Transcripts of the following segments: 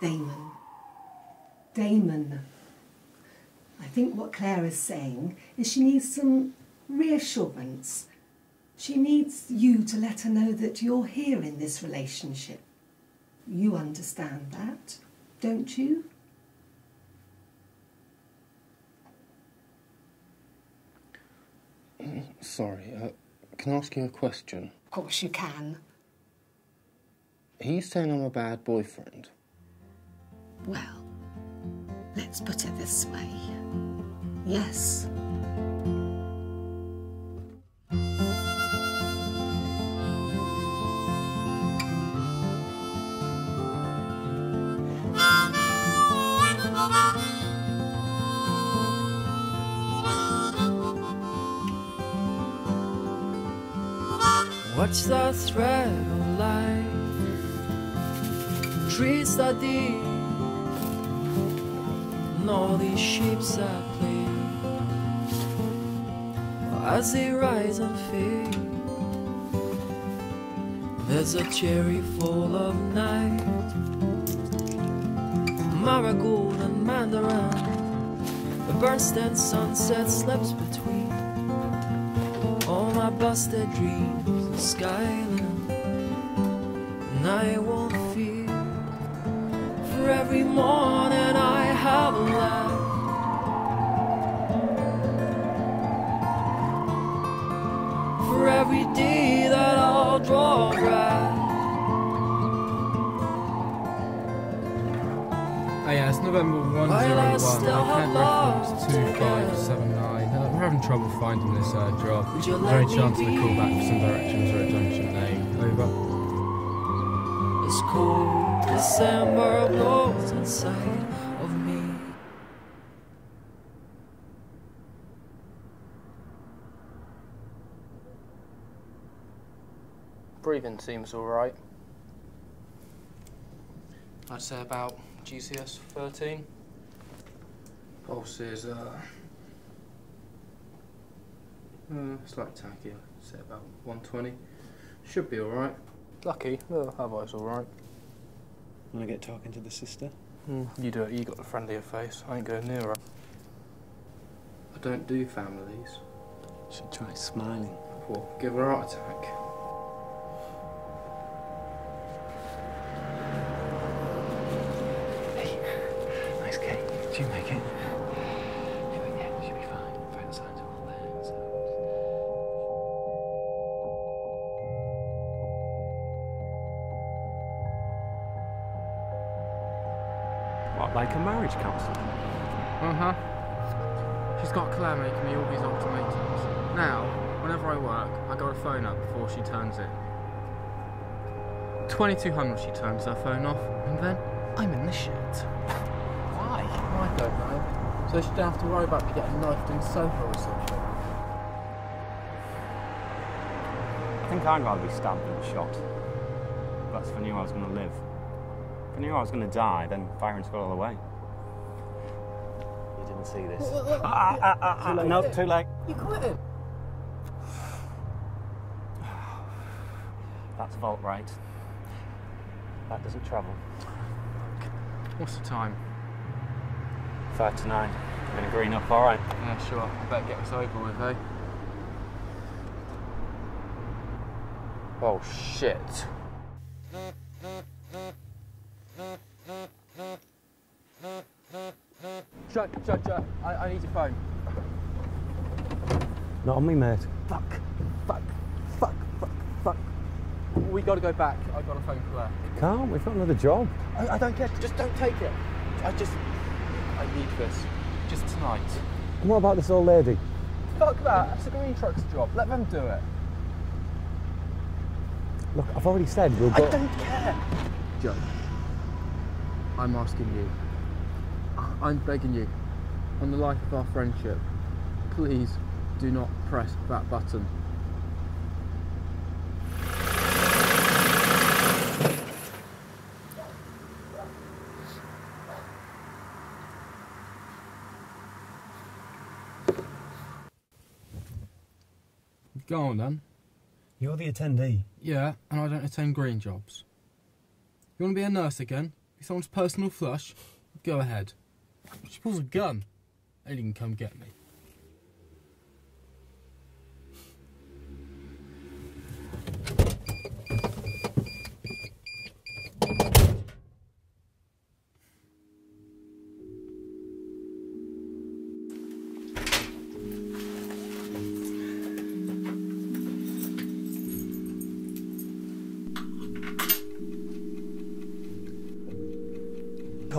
Damon. Damon. I think what Claire is saying is she needs some reassurance. She needs you to let her know that you're here in this relationship. You understand that, don't you? Sorry, uh, can I ask you a question? Of course you can. Are you saying I'm a bad boyfriend? Well, let's put it this way. Yes. What's the thread of life? Trees that deep, all these shapes that play as they rise and fade. There's a cherry full of night, marigold and mandarin. The bernstein sunset slips between all my busted dreams skyline. And I won't fear for every morning I have left. For every day that I'll draw breath. Oh yeah, it's November 101. I can't reference 2579. Uh, we're having trouble finding this uh, job. Would you Is there let any chance of a call back for some directions or a junction name? Over. This cold December blows inside of me. Breathing seems alright. I'd say about GCS 13. Pulse is, uh, uh slightly tacky, I'd say about 120. Should be alright. Lucky, no, otherwise alright. Want to get talking to the sister? Mm, you do it, you got the friendlier face. I ain't going near her. I don't do families. Should try smiling. Well, give her a heart attack. All there, so... What, like a marriage counsellor? Uh huh. She's got Claire making me all these ultimatums. Now, whenever I work, I got a phone up before she turns it. 2200 she turns her phone off, and then I'm in the shit. Why? I don't know. So she don't have to worry about me getting knifed in Soho or something. I think I'd rather be stabbed than shot. That's if I knew I was going to live. If I knew I was going to die, then firing squad all the way. You didn't see this. Ah, ah, ah, ah, Too late. no, too late. You quitting? That's vault right. That doesn't travel. What's the time? Five to nine. I'm going to green up, all right. Yeah, sure. I better get this over with, eh? Oh shit. Shut, shut, shut. I, I need your phone. Not on me, mate. Fuck. Fuck. Fuck. Fuck. Fuck. We gotta go back. I gotta phone Claire. Can't. We've got another job. I, I don't care. Just don't take it. I just. I need this. Just tonight. And what about this old lady? Fuck that. It's a green truck's job. Let them do it. Look, I've already said we'll go. I don't care. Joe. I'm asking you. I'm begging you. On the life of our friendship, please do not press that button. Go on then. You're the attendee. Yeah, and I don't attend green jobs. You want to be a nurse again? If someone's personal flush, go ahead. She pulls a gun, and you can come get me.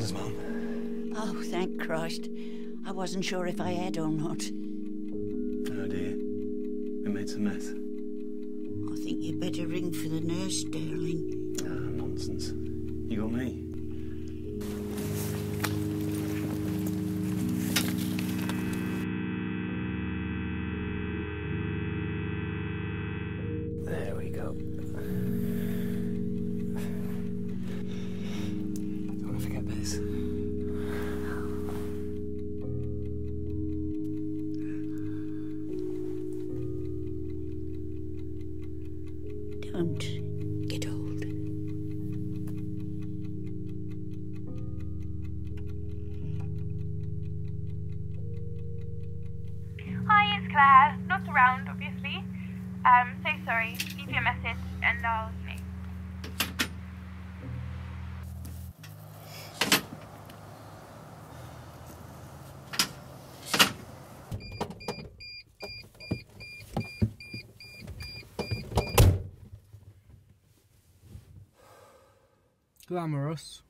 Called his mum. Oh, thank Christ. I wasn't sure if I had or not. Oh dear. We made some mess. I think you'd better ring for the nurse, darling. Ah, nonsense. You got me. Don't Glamorous.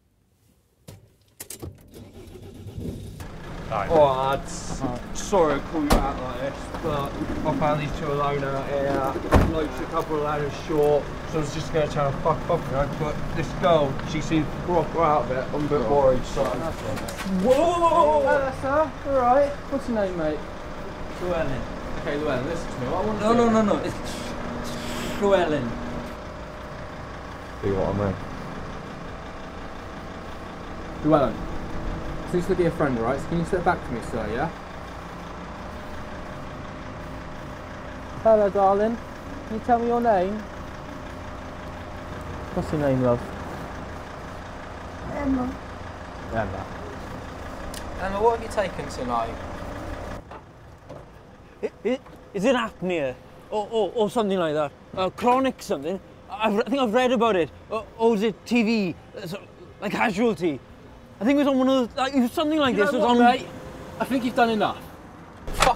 Oh, lads. Uh-huh. Sorry to call you out like this, but I found these two alone out here. Bloke's a couple of ladders short, so I was just going to try and fuck off, you know. But this girl, she seems to proper out of it. I'm a bit worried, so. Whoa! Hello, sir. All right. What's your name, mate? Llewellyn. Okay, Llewellyn. Listen to me. I want to No, no, no, no. It's Llewellyn. See what I mean? Llewellyn. Seems to be a friend, all right? So can you step back to me, sir? Yeah. Hello, darling. Can you tell me your name? What's your name, love? Emma. Emma. Emma, what have you taken tonight? Is it apnea? Or, or, or something like that? Uh, chronic something? I've, I think I've read about it. Or, or is it TV? Uh, so- Like casualty? I think it was on one of the, like, it was something like You this. it was what, on. mate? I think you've done enough.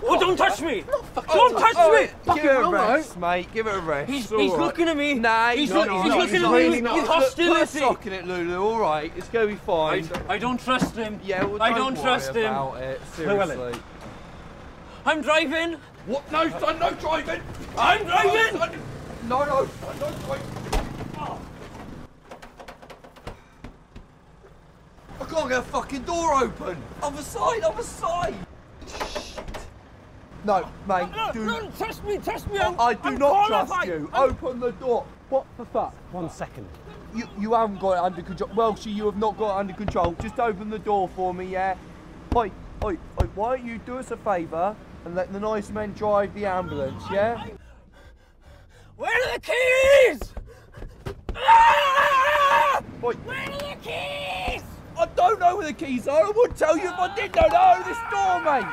Oh, don't touch me! Don't touch me! Give it a rest, mate. Give it a rest. He's, he's looking at me. Nah, he's, no, look- no, he's no, looking he's at me really with, not. with hostility. Put sock in it, Lulu. All right, it's gonna be fine. I don't trust him. Yeah, well, I don't don't worry trust him. about it. Llewellyn. Seriously. I'm driving. What? No, son, no driving. I'm driving. No, no, son, no driving. I can't get a fucking door open. Other side, other side. Shit. No, mate, No, do. no, test me, test me. I, I'm, I do I'm not qualified. trust you. I'm- Open the door. What the fuck? One second. You, you haven't got it under control. Well, see, you have not got it under control. Just open the door for me, yeah? Oi, oi, oi, why don't you do us a favour and let the nice men drive the ambulance, yeah? Where are the keys? Ah! Oi, Where are the keys? I don't know where the keys are. I would tell you if I did know. No, this door, mate.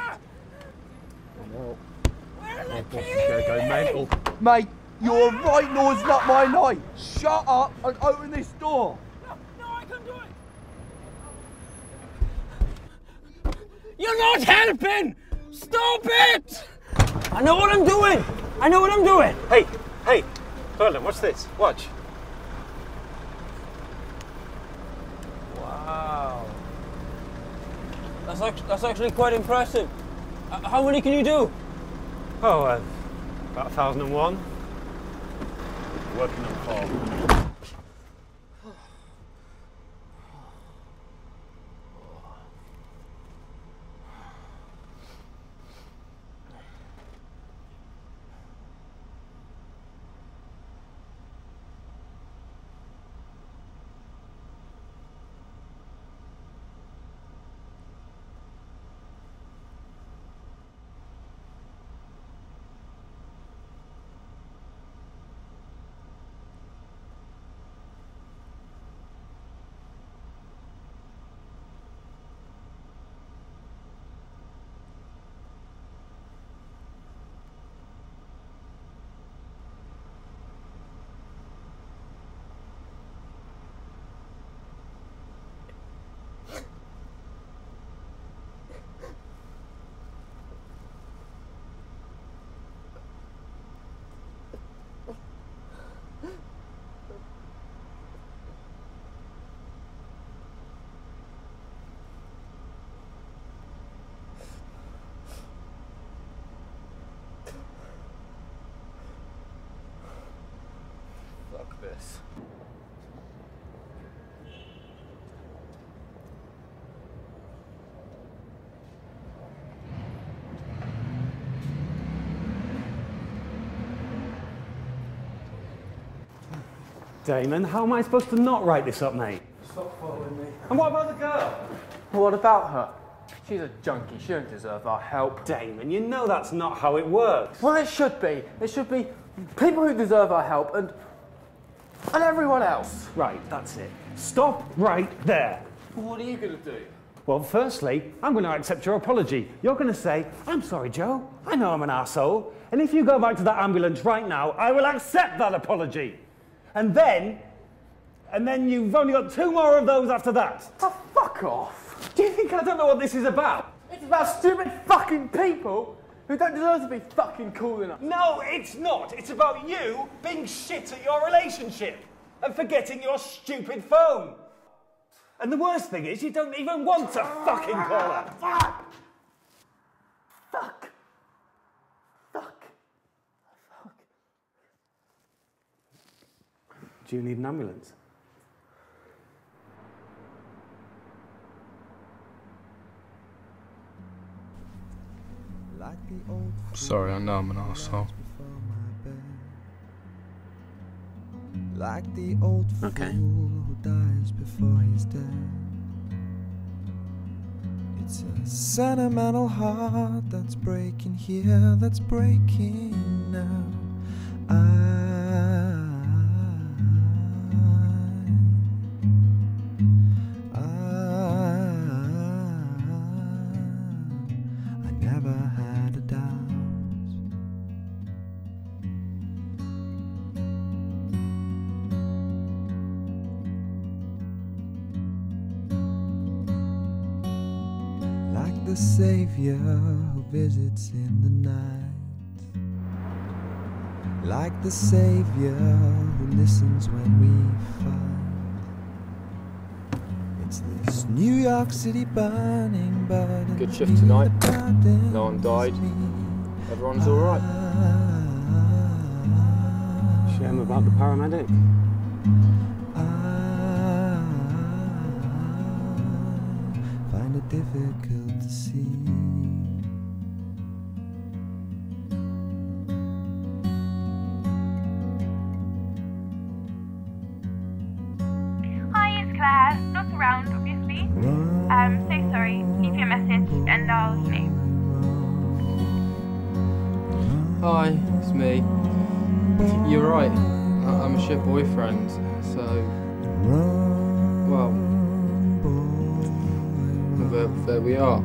Where are the Boss keys? is gonna go mental. Mate, you're a right noise, not my night. Shut up and open this door. No, no, I can do it. You're not helping. Stop it. I know what I'm doing. I know what I'm doing. Hey, hey, Llewellyn, watch this. Watch. That's actually, that's actually quite impressive. Uh, how many can you do? Oh, uh, about 1001. Working on four. This. Damon, how am I supposed to not write this up, mate? Stop following me. And what about the girl? What about her? She's a junkie. She don't deserve our help. Damon, you know that's not how it works. Well, it should be. It should be people who deserve our help and and everyone else. Right, that's it. Stop right there. What are you going to do? Well, firstly, I'm going to accept your apology. You're going to say, I'm sorry, Joe. I know I'm an asshole. And if you go back to that ambulance right now, I will accept that apology. And then, and then you've only got two more of those after that. Oh, fuck off. Do you think I don't know what this is about? It's about stupid fucking people who don't deserve to be fucking cool enough. No, it's not. It's about you being shit at your relationship and forgetting your stupid phone. And the worst thing is, you don't even want to fucking call her. Fuck! Fuck! Fuck! Fuck! Do you need an ambulance? Sorry, I know I'm an asshole. Like the old Okay. fool who dies before he's dead. It's a sentimental heart that's breaking here, that's breaking now. I, like the Savior who visits in the night, like the Savior who listens when we fight. It's this New York City burning, but Good shift tonight. No one died. Everyone's alright. Ah. Shame about the paramedic. Difficult to see. Hi, it's Claire. Not around, obviously. Um, so sorry. Leave your message and I'll, you know. Hi, it's me. You're right. I- I'm a shit boyfriend, so. There, we are.